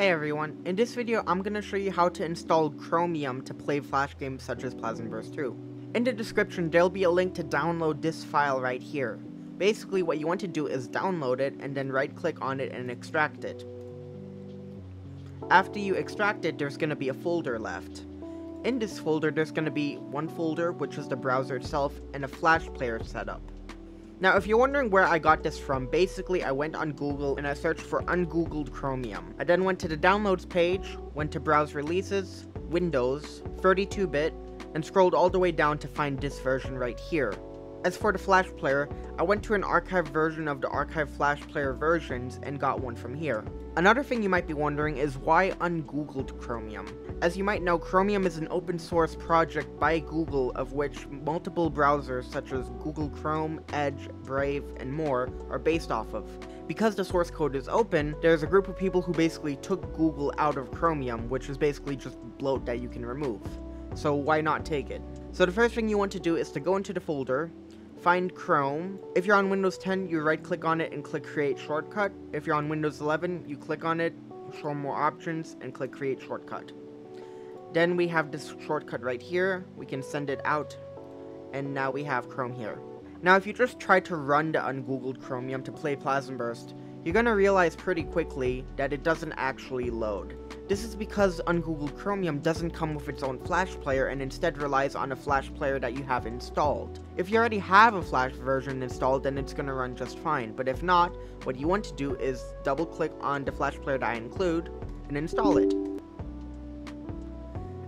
Hey everyone, in this video I'm going to show you how to install Chromium to play flash games such as Plasma Burst 2. In the description there'll be a link to download this file right here. Basically what you want to do is download it and then right click on it and extract it. After you extract it there's going to be a folder left. In this folder there's going to be one folder which is the browser itself and a flash player setup. Now, if you're wondering where I got this from, basically I went on Google and I searched for ungoogled Chromium. I then went to the downloads page, went to browse releases, Windows, 32-bit, and scrolled all the way down to find this version right here. As for the Flash player, I went to an archive version of the archive Flash player versions and got one from here. Another thing you might be wondering is why ungoogled Chromium? As you might know, Chromium is an open source project by Google of which multiple browsers such as Google Chrome, Edge, Brave, and more are based off of. Because the source code is open, there's a group of people who basically took Google out of Chromium, which is basically just bloat that you can remove. So why not take it? So the first thing you want to do is to go into the folder, find Chrome. If you're on Windows 10, you right click on it and click Create Shortcut. If you're on Windows 11, you click on it, show more options, and click Create Shortcut. Then we have this shortcut right here. We can send it out, and now we have Chrome here. Now, if you just try to run the ungoogled Chromium to play Plasma Burst, you're gonna realize pretty quickly that it doesn't actually load. This is because ungoogled Chromium doesn't come with its own Flash player and instead relies on a Flash player that you have installed. If you already have a Flash version installed, then it's gonna run just fine, but if not, what you want to do is double click on the Flash player that I include and install it.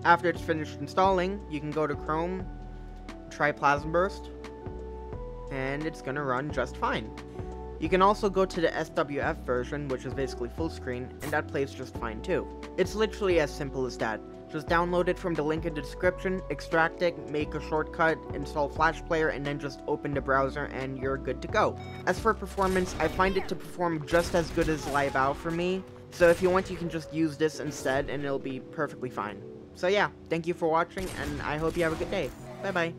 After it's finished installing, you can go to Chrome, try Plasma Burst, and it's gonna run just fine. You can also go to the SWF version, which is basically full screen, and that plays just fine too. It's literally as simple as that. Just download it from the link in the description, extract it, make a shortcut, install Flash Player, and then just open the browser and you're good to go. As for performance, I find it to perform just as good as Live for me, so if you want you can just use this instead and it'll be perfectly fine. So yeah, thank you for watching, and I hope you have a good day. Bye bye.